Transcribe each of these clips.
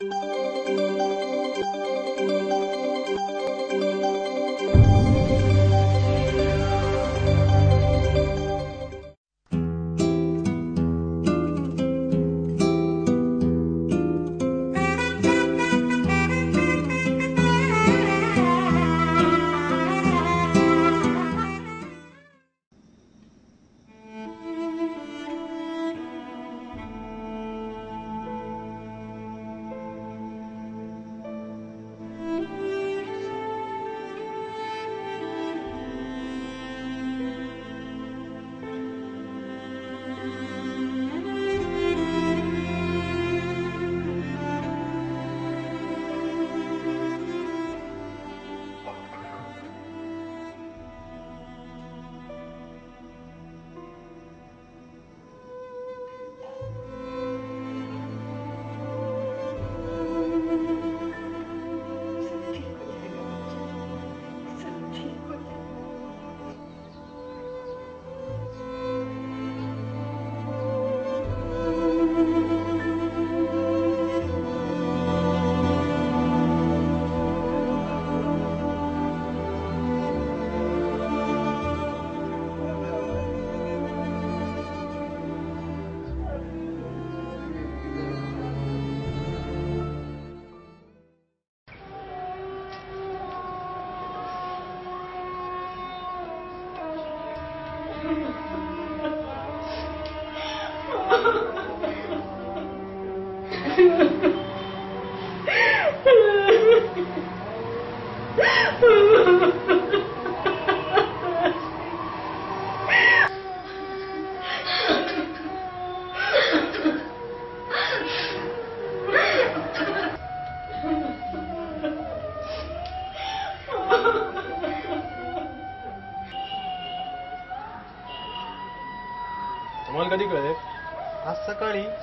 तुम्हाला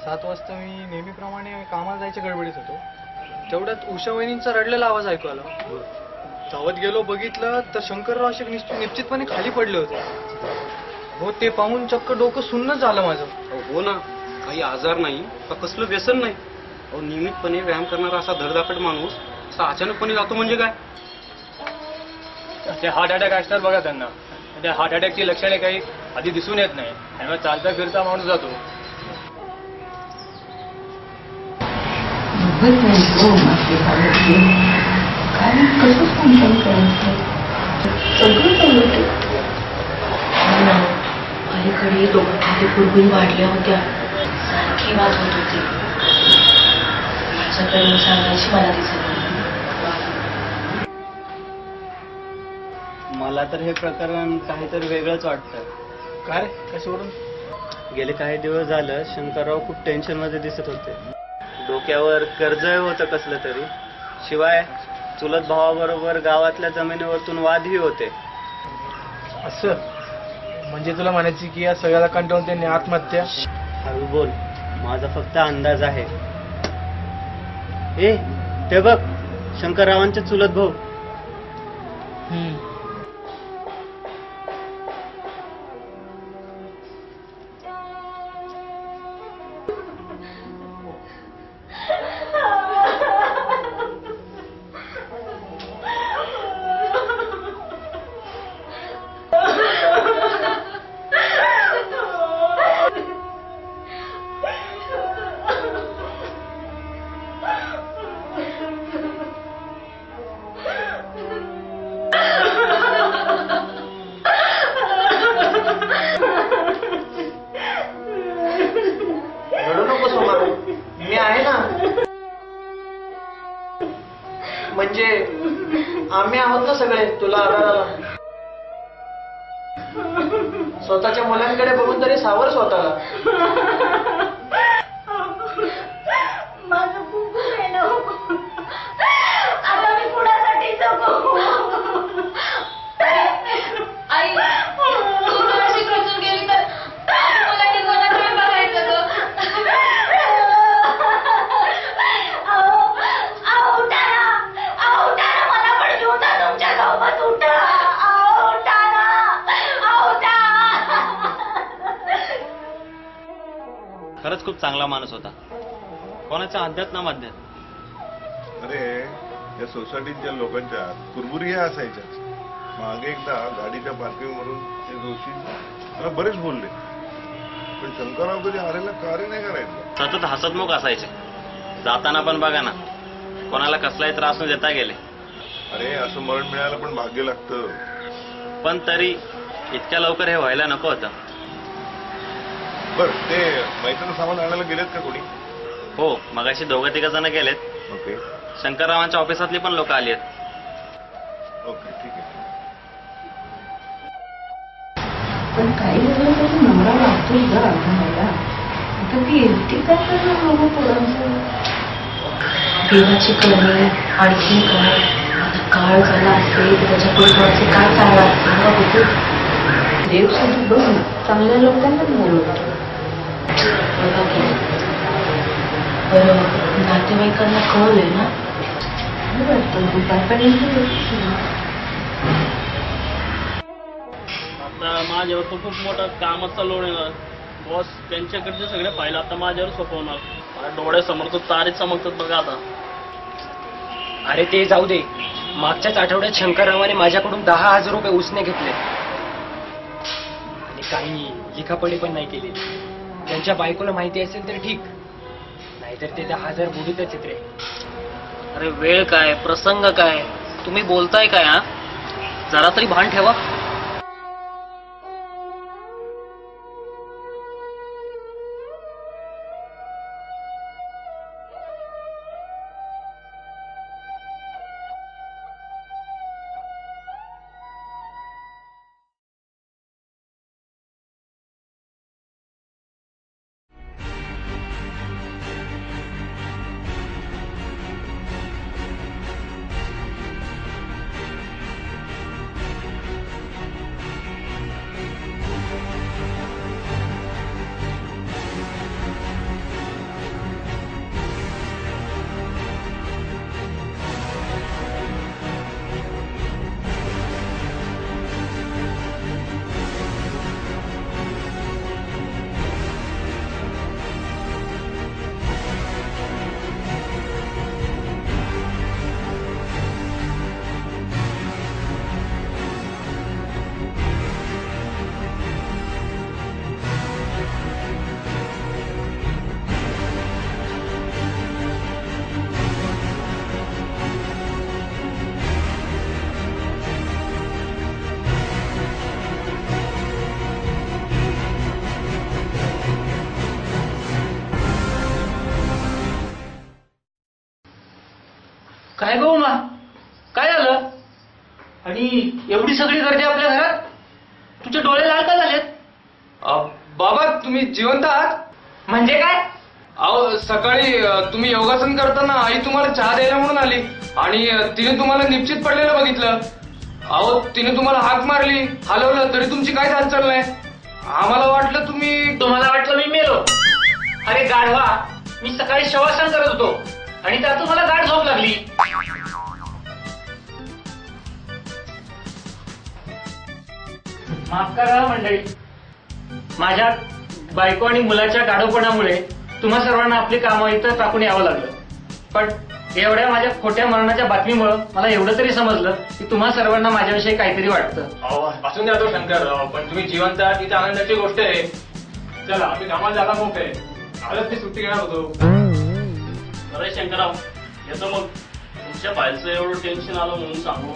सात वाजता मी नेहमीप्रमाणे कामाला जायच्या गडबडीत होतो. तेवढ्यात उषा वहिनींचा रडलेला आवाज ऐकू आला. धावत गेलो बघितलं तर शंकरराव असे निश्चित निश्चितपणे खाली पडले होते. हो ते पाहून चक्क डोकं सुन्नच झालं माझं. हो ना. काही आजार नाही का कसलं व्यसन नाही? अहो नियमितपणे व्यायाम करणारा असा धडधाकट माणूस असा अचानकपणे जातो म्हणजे काय? ते हार्ट अटॅक असतात बघा त्यांना. त्या हार्ट अटॅकची लक्षणे काही आधी दिसून येत नाही. आणि मग चालता फिरता माणूस जातो. बघत नाही हो कारण कसं करायचं सगळं दोघं कुरबुरी वाढल्या होत्या सारखी वाजवत होती माझ्याकडे सांगायची मला दिसत मला तर हे प्रकरण काहीतरी वेगळंच वाटतं. काय? कशावरून? गेले काही दिवस झालं शंकरराव खूप टेन्शनमध्ये दिसत होते. डोक्यावर कर्ज होतं कसलं तरी. शिवाय चुलत भावाबरोबर गावातल्या जमिनीवरतून वादही होते. असं? म्हणजे तुला म्हणायची की या सगळ्याला कंटाळून त्यांनी आत्महत्या? हळू बोल माझा फक्त अंदाज आहे. ए ते बघ शंकररावांचे चुलत भाऊ. रडू म्हणजे आम्ही आहोत ना सगळे तुला आधाराला स्वतःच्या मुलांकडे बघून तरी सावर स्वतःला. खरंच खूप चांगला माणूस होता. कोणाच्या अध्यात ना मध्यात? अरे या सोसायटीच्या लोकांच्या कुरबुरी ह्या असायच्याच मागे एकदा गाडीच्या पार्किंग वरून ते जोशी मला बरेच बोलले. पण शंकरराव कधी आलेला कार्य नाही करायचं. सतत हसतमुख असायचे. जाताना पण बघा ना कोणाला कसलाही त्रास न देता गेले. अरे असं मरण मिळायला पण भाग्य लागतं. पण तरी इतक्या लवकर हे व्हायला नको होतं. बर ते मैत्रीनं सामान आणायला गेलेत का कोणी? हो मगाशी दोघं तिघ जण गेलेत. ओके. शंकररावांच्या ऑफिसातली पण लोक आली आहेत. ओके ठीक आहे. पण काही वेळेला त्याचा नवरा लागतो ग आम्हाला आता ती एकटी काय करणार पोरांचं? देवाची आणखी काय? आता काळ झाला असेल तर त्याच्या काय चालला असेल बघ. देव सुद्धा बघ ना चांगल्या लोकांनाच बोलवतो. नातेवाईकांना ना? आता माझ्यावर तर खूप मोठा कामाचा लोड येणार बॉस त्यांच्याकडचे सगळे फाईल आता माझ्यावर सोपवणार माझ्या डोळ्यासमोर तर तारे चमकतात बघा आता. अरे ते जाऊ दे. मागच्याच आठवड्यात शंकररावाने माझ्याकडून दहा हजार रुपये उसने घेतले. आणि काही लिखापडी पण नाही केली. त्यांच्या बायकोला माहिती असेल तर ठीक. नाहीतर ते दहा हजार बुडीतच येत रे. अरे वेळ काय? प्रसंग काय? तुम्ही बोलताय काय हा? जरा तरी भान ठेवा. काय गो मा. काय झालं? आणि एवढी सगळी गर्दी आपल्या घरात? तुझे डोळे लाल का झालेत? बाबा तुम्ही जिवंत आहात? म्हणजे काय? अहो सकाळी तुम्ही योगासन करताना आई तुम्हाला चहा द्यायला म्हणून आली. आणि तिने तुम्हाला निश्चित पडलेलं बघितलं. अहो तिने तुम्हाला हाक मारली हलवलं तरी तुमची काय हालचाल नाही. आम्हाला वाटलं तुम्ही तुम्हाला वाटलं मी मेलो. अरे गाढवा मी सकाळी शवासन करत होतो. आणि त्यातून मला गाठ झोप लागली. माफ करा हो मंडळी. माझ्या बायको आणि मुलाच्या गाढवपणामुळे तुम्हा सर्वांना आपली कामं इथं टाकून यावं लागलं. पण एवढ्या माझ्या खोट्या मरणाच्या बातमीमुळं मला एवढं तरी समजलं की तुम्हा सर्वांना माझ्याविषयी काहीतरी वाटतं. अहो द्या तो शंकर. पण तुम्ही जिवंत आहात ही आनंदाची गोष्ट आहे. चला आपली कामाला जायला मोठे आलंच मी सुट्टी घेणार होतो. अरे शंकरराव येतो मग तुमच्या फाईलचं एवढं टेन्शन आलं म्हणून सांगू.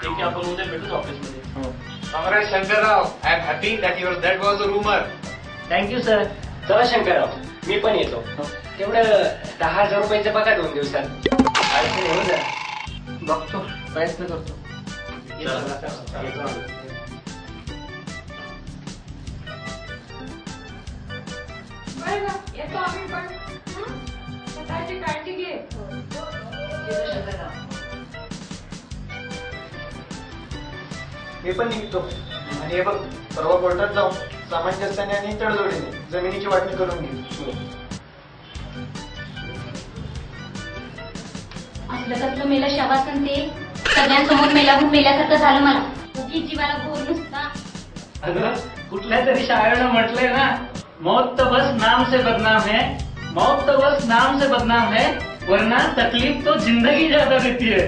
ठीक आहे आपण उद्या भेटूच ऑफिसमध्ये Congress Shankarrao I am happy that your that was a rumour thank you sir चला शंकरराव मी पण येतो. तेवढं दहा हजार रुपयाचं बघा दोन दिवसात. बघतो प्रयत्न करतो. येतो आम्ही पण. मी पण निघतो. आणि हे बघ परवा कोर्टात जाऊन सामंजस्याने आणि तडजोडीने जमिनीची वाटणी करून घेऊ. असलं कसलं मेलं शवासन ते सगळ्यांसमोर मेल्याहून मेल्यासारखं झालं मला. जीवाला नुसता. अगं कुठल्या तरी शाळेनं म्हटलंय ना मौत तो बस नाम से बदनाम है मौत तो बस नाम से बदनाम है वरना तकलीफ तो जिंदगी ज्यादा देती है।